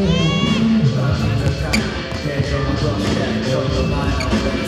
嗯。们一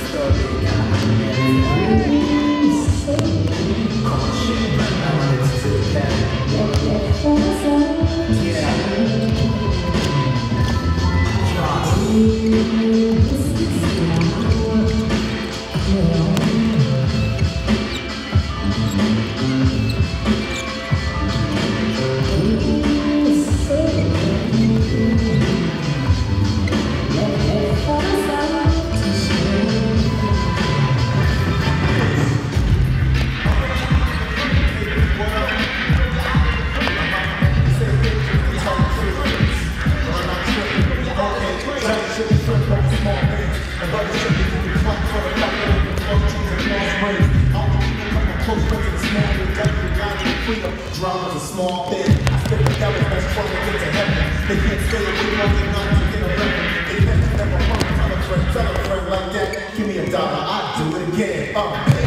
Drama's a small thing. I spit the devil that's trying to get to heaven. They can't stay away long enough to get a record. They never want to tell a friend, tell a friend like that. Give me a dollar, I'll do it again. Uh.